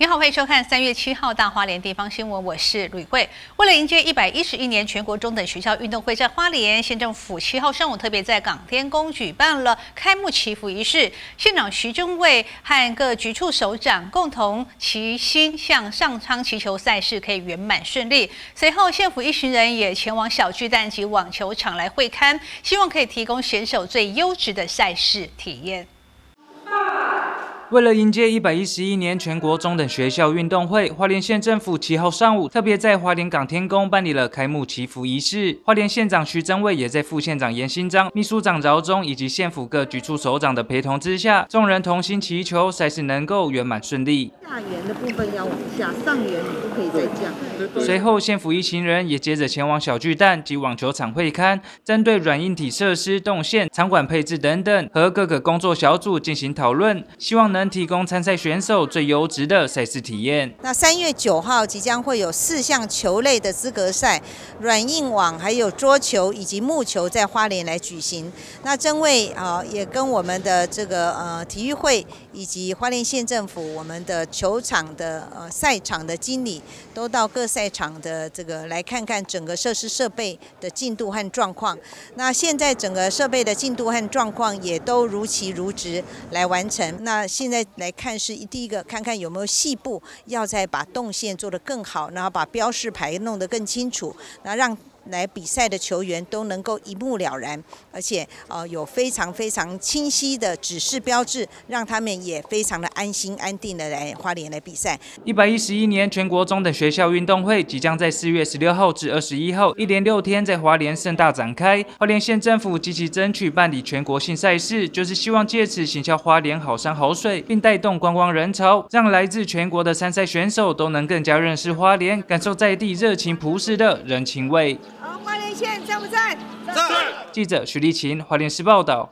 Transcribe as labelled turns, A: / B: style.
A: 你好，欢迎收看三月七号大花莲地方新闻，我是吕慧。为了迎接一百一十一年全国中等学校运动会，在花莲县政府七号上午特别在港天宫举办了开幕祈福仪式。县长徐中卫和各局处首长共同齐心向上苍祈求赛事可以圆满顺利。随后，县府一行人也前往小巨蛋及网球场来会刊，希望可以提供选手最优质的赛事体验。
B: 为了迎接一百一十一年全国中等学校运动会，花莲县政府七号上午特别在花莲港天宫办理了开幕祈福仪式。花莲县长徐增卫也在副县长严新章、秘书长饶忠以及县府各局处首长的陪同之下，众人同心祈求赛事能够圆满顺利。
C: 下缘的部分要往下，上缘你不可以再降。
B: 随后，县府一行人也接着前往小巨蛋及网球场会刊，针对软硬体设施、动线、场馆配置等等，和各个工作小组进行讨论，希望能能提供参赛选手最优质的赛事体验。
C: 那三月九号即将会有四项球类的资格赛，软硬网还有桌球以及木球在花莲来举行。那曾卫啊也跟我们的这个呃体育会以及花莲县政府我们的球场的呃赛场的经理都到各赛场的这个来看看整个设施设备的进度和状况。那现在整个设备的进度和状况也都如期如职来完成。那现现在来看是第一个看看有没有细部要再把动线做得更好，然后把标识牌弄得更清楚，然后让。来比赛的球员都能够一目了然，而且呃有非常非常清晰的指示标志，让他们也非常的安心安定的来花莲来比赛。
B: 一百一十一年全国中等学校运动会即将在四月十六号至二十一号一连六天在花莲盛大展开。花莲县政府积极争取办理全国性赛事，就是希望借此行销花莲好山好水，并带动观光人潮，让来自全国的参赛选手都能更加认识花莲，感受在地热情朴实的人情味。
C: 在不在？
B: 在。记者徐立琴，华联市报道。